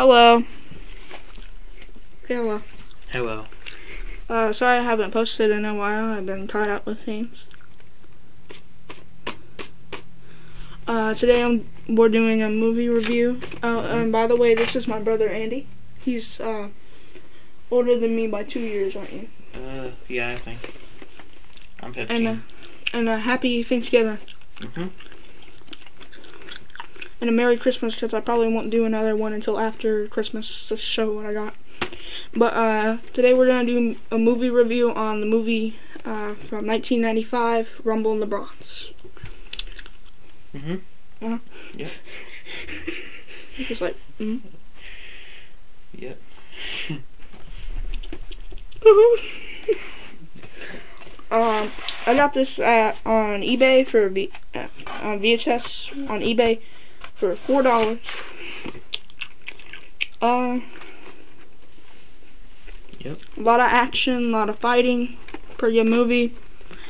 Hello. Hello. Hello. Uh, sorry I haven't posted in a while. I've been caught up with things. Uh, today I'm we're doing a movie review. Uh, and by the way, this is my brother Andy. He's uh, older than me by two years, aren't you? Uh, yeah, I think. I'm And 15. uh, and a happy Thanksgiving hmm and a Merry Christmas because I probably won't do another one until after Christmas to show what I got. But uh, today we're gonna do a movie review on the movie uh, from 1995, Rumble in the Bronx. Mm-hmm. Uh-huh. Yep. Just like, mm. Yep. um, I got this uh, on eBay for v- uh, on VHS on eBay for four dollars. Uh, Yep. A lot of action, a lot of fighting. Pretty good movie.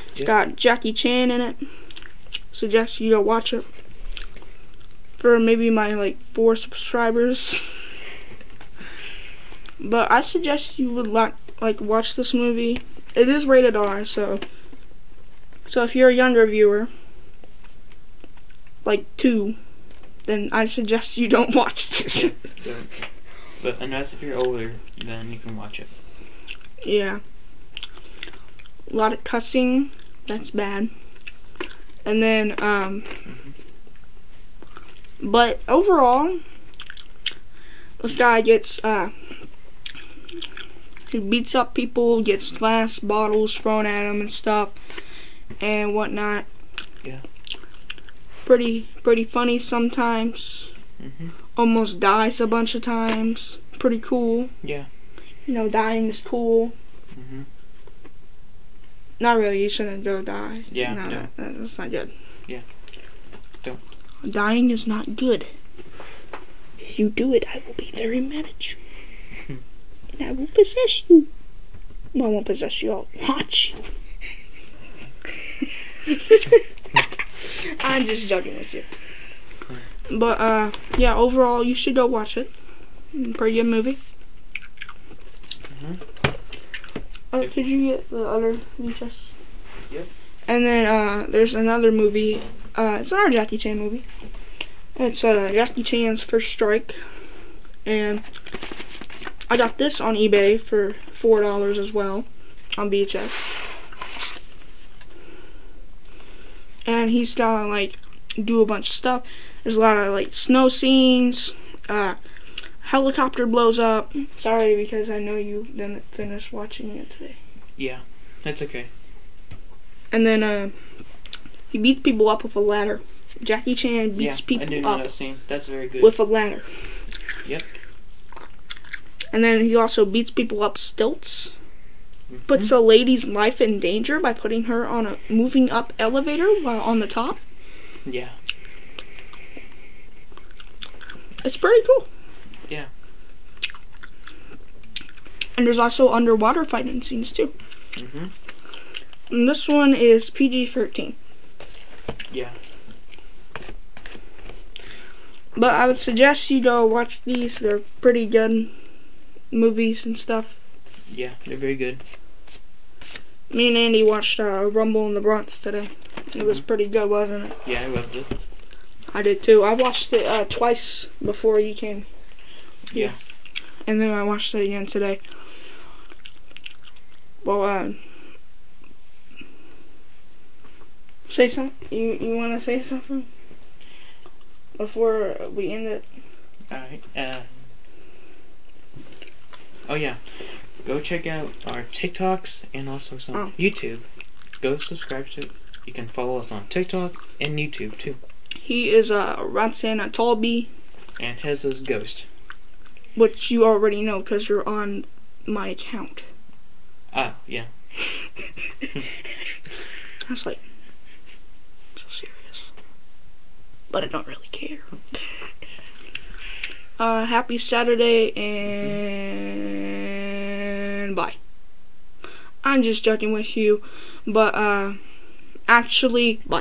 It's Yep. got Jackie Chan in it. Suggest you go watch it. For maybe my like four subscribers. but I suggest you would like like watch this movie. It is rated R, so so if you're a younger viewer, like two, then I suggest you don't watch this. Yeah, don't. But unless if you're older, then you can watch it. Yeah. A lot of cussing. That's bad. And then, um, but overall, this guy gets, uh, he beats up people, gets glass bottles thrown at him and stuff, and whatnot. Yeah. Pretty, pretty funny sometimes. hmm Almost dies a bunch of times. Pretty cool. Yeah. You know, dying is cool. Mm -hmm. Not really. You shouldn't go die. Yeah, No, that- that's not good. Yeah, don't. Dying is not good. If you do it, I will be very mad at you. and I will possess you. Well, I won't possess you. I'll haunt you. I'm just joking with you. But, uh, yeah, overall, you should go watch it. Pretty good movie. Mhm. Oh, could you get the other VHS? Yep. And then uh, there's another movie. Uh, it's another Jackie Chan movie. It's uh, Jackie Chan's First Strike, and I got this on eBay for four dollars as well on VHS. And he's gotta like do a bunch of stuff. There's a lot of like snow scenes. Uh, helicopter blows up. Sorry because I know you didn't finish watching it today. Yeah. That's okay. And then uh, he beats people up with a ladder. Jackie Chan beats yeah, I people do know up that scene. That's very good. with a ladder. Yep. And then he also beats people up stilts. Puts a lady's life in danger by putting her on a moving up elevator while on the top. Yeah. It's pretty cool. Yeah. And there's also underwater fighting scenes too. hmm And this one is PG 13. Yeah. But I would suggest you go watch these. They're pretty good movies and stuff. Yeah. They're very good. Me and Andy watched uh, Rumble in the Bronx today. It was Mhm. pretty good, wasn't it? Yeah, I loved it. I did too. I watched it uh, twice before you came, Yeah. and then I watched it again today. Well, uh, say something. You you want to say something before we end it? Alright. Uh. Oh yeah. Go check out our TikToks and also some Oh. YouTube. Go subscribe to. You can follow us on TikTok and YouTube too. He is uh, Roxana Taulbee, And his is Ghost. which you already know because you're on my account. Ah, yeah. That's like so serious. But I don't really care. uh happy Saturday and bye. I'm just joking with you, but uh actually bye.